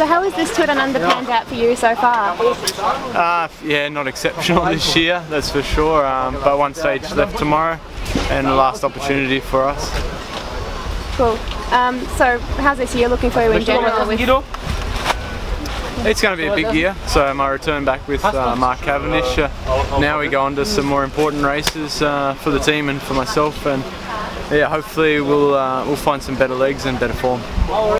So how has this Tour Down Under panned out for you so far? Uh, yeah, not exceptional this year, that's for sure. Um, but one stage left tomorrow, and the last opportunity for us. Cool. Um, so how's this year looking for you in general? It's going to be a big year, so my return back with uh, Mark Cavendish. Uh, now we go on to some more important races uh, for the team and for myself, and yeah, hopefully we'll uh, we'll find some better legs and better form.